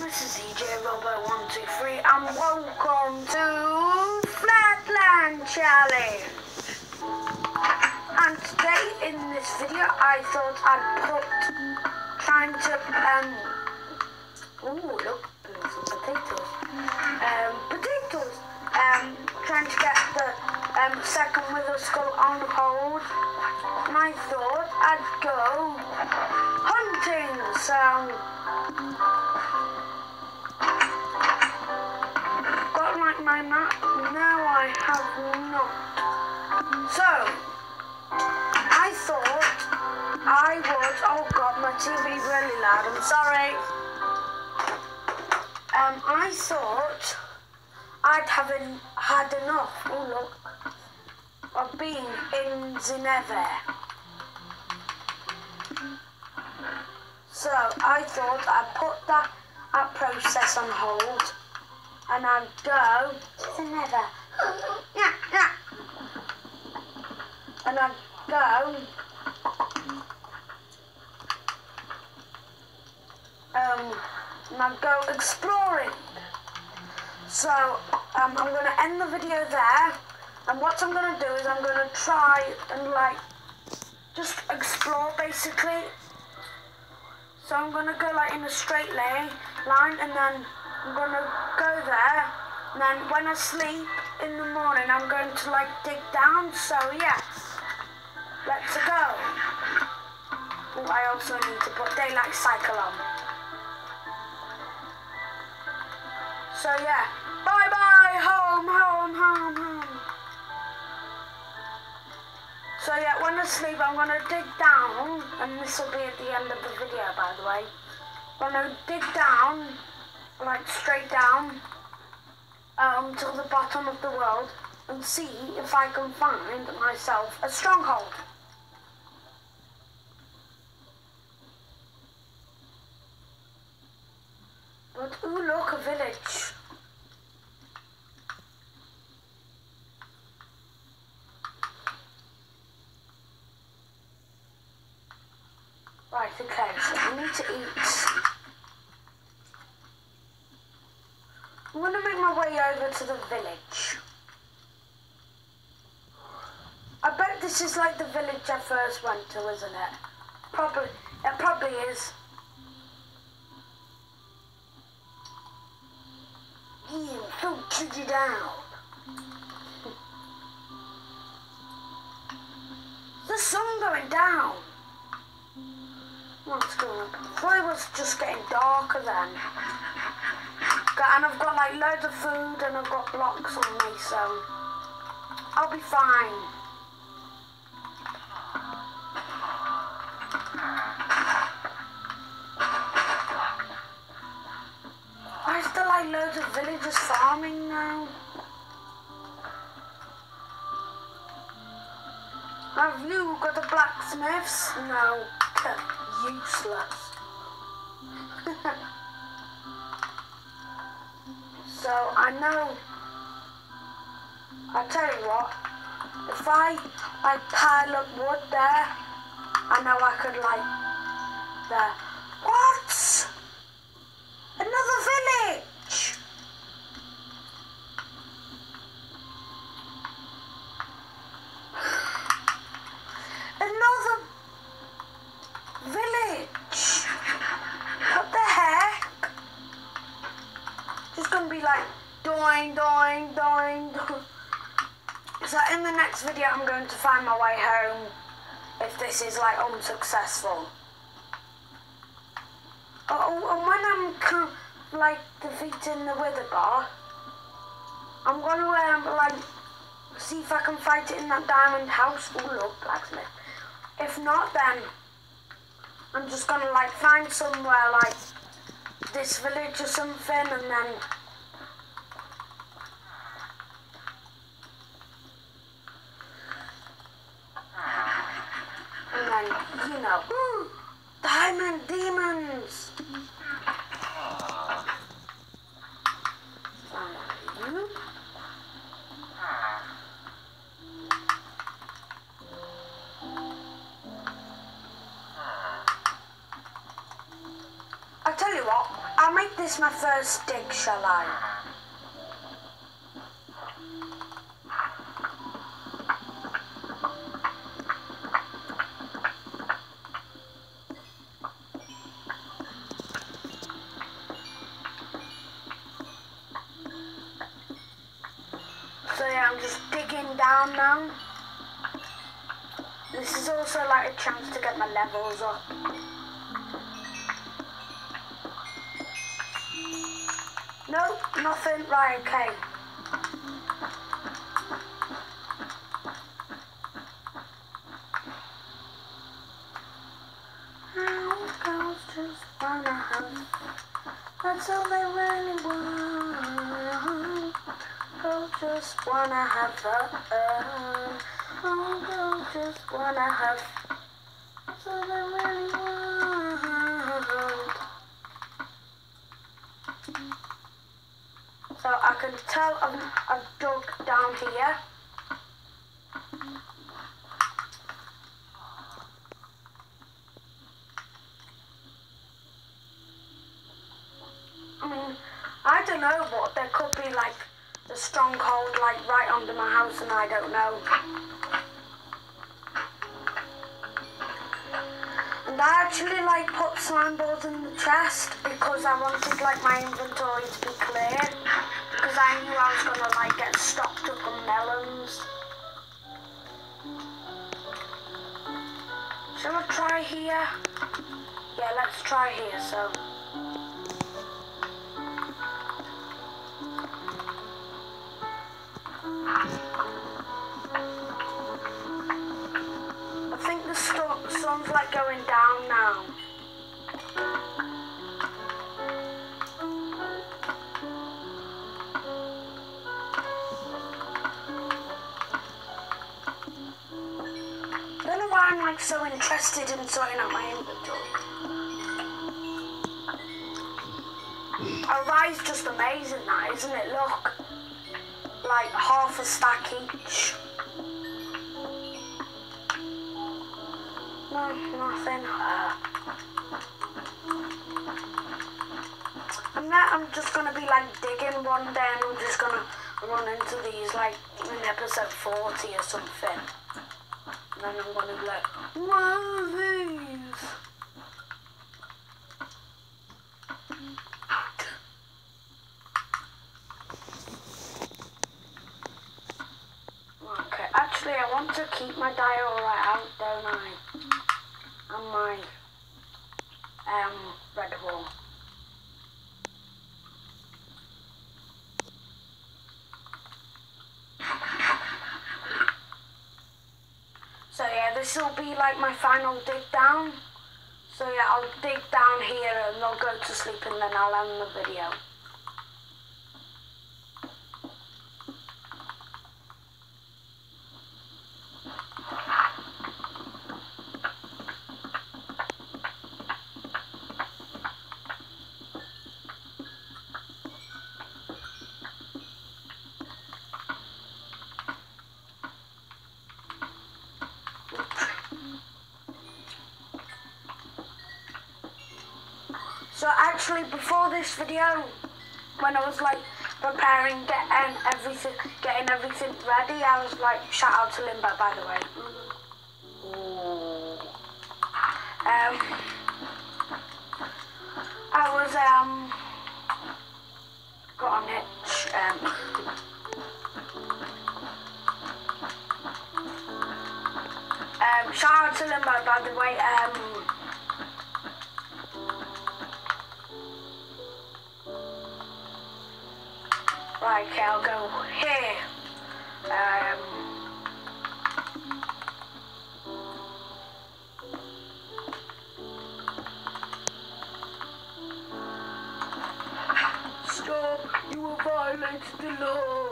this is EJ Robo123 and welcome to Flatland Challenge. And today in this video I thought I'd put trying to um ooh look some potatoes. Um potatoes. Um trying to get the um second wither skull on hold. And I thought I'd go hunting so my map? No, I have not. So, I thought I would. Oh God, my TV really loud. I'm sorry. Um, I thought I'd have en- had enough. Oh look, of being in Zineve. So I thought I'd put that, that process on hold and I'd go to yeah. And I'd go um and I'd go exploring. So um, I'm gonna end the video there and what I'm gonna do is I'm gonna try and like just explore basically. So I'm gonna go like in a straight lane line and then gonna go there and then when I sleep in the morning I'm going to like dig down so yeah let's go. Oh, I also need to put daylight cycle on. So yeah bye bye home home home home. So yeah when I sleep I'm gonna dig down and this will be at the end of the video by the way. When I dig down like straight down um, to the bottom of the world and see if I can find myself a stronghold. But ooh, look, a village. Right, okay, so I need to eat. I'm gonna make my way over to the village. I bet this is like the village I first went to, isn't it? Probably, it probably is. Yeah, don't kick you down. The sun going down. What's going on? It was just getting darker then. Got- And I've got like loads of food and I've got blocks on me, so I'll be fine. Why is there like loads of villagers farming now? Have you got the blacksmiths? No, useless. So I know. I tell you what, if I I pile up wood there, I know I could like there. What? Another village? Another village? What the heck? just gonna be doing, doing, doing. So in the next video, I'm going to find my way home. If this is like unsuccessful. Oh, and when I'm like defeating the wither bar, I'm gonna um, like see if I can fight it in that diamond house. Oh look, blacksmith. If not, then I'm just gonna like find somewhere like this village or something and then and you know. Ooh, diamond demons. I'll tell you what, I'll make this my first dig, shall I? Levels up. Nope, nothing. Right, okay. girls just wanna have. That's all they really want. Girls just wanna have fun. Oh, girls just wanna have. That's all they really want. So I can tell I've, I've dug down here. I mean, I don't know, but there could be like a stronghold like right under my house and I don't know. Actually like put slime balls in the chest because I wanted like my inventory to be clear because I knew I was gonna like get stocked up on melons. Shall I try here? Yeah, let's try here, so. Sun's like going down now. I don't know why I'm like so interested in sorting out my inventory. A rye's just amazing that, isn't it? Look. Like half a stack each. No, nothing. I'm not, I'm just gonna be like digging one day and I'm just gonna run into these like in episode 40 or something. And then I'm gonna be like, what are these? Okay, actually I want to keep my diorite out, don't I? Um red wall. So yeah, this will be like my final dig down. So yeah, I'll dig down here and I'll go to sleep and then I'll end the video. So actually, before this video, when I was like preparing, getting everything, getting everything ready, I was like, shout out to Limbo, by the way. Um, I was um got an itch. Um, um, shout out to Limbo, by the way. Um. Okay, I'll go here. Um, stop, you will violate the law.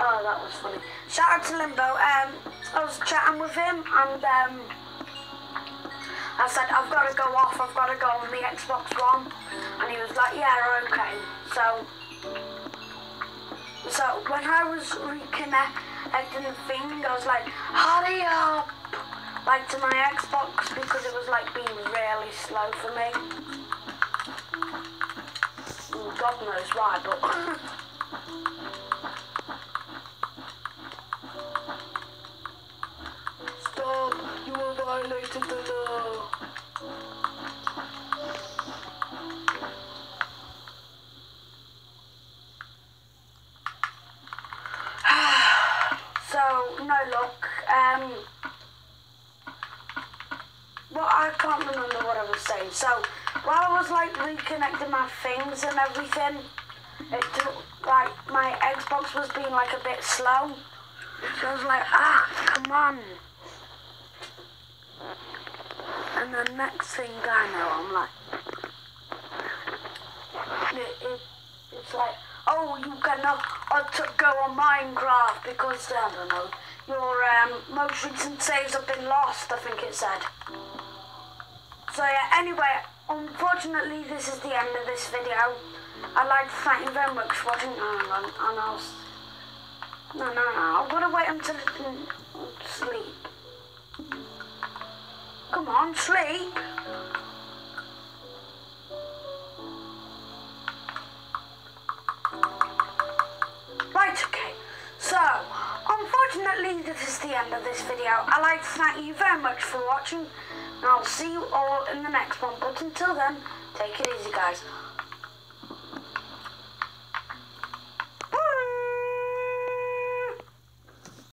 Oh, that was funny. Shout out to Limbo. Um, I was chatting with him and um, I said, I've got to go off, I've got to go on the Xbox One. And he was like, yeah, okay. So, so when I was reconnecting the thing, I was like, hurry up. like to my Xbox because it was like being really slow for me. Mm, God knows why, but. Stop! You have violated the law. Reconnecting my things and everything, it took like my Xbox was being like a bit slow. So I was like, ah, come on. And the next thing I know, I'm like, it, it, it's like, oh, you cannot go on Minecraft because, I don't know, your um, most recent saves have been lost, I think it said. So yeah, anyway, unfortunately this is the end of this video. I'd like to thank you very much for watching, and I'll, no, no, no, I'm gonna wait until sleep. Come on, sleep. Right, okay. So, unfortunately, this is the end of this video. I'd like to thank you very much for watching. And I'll see you all in the next one. But until then, take it easy, guys.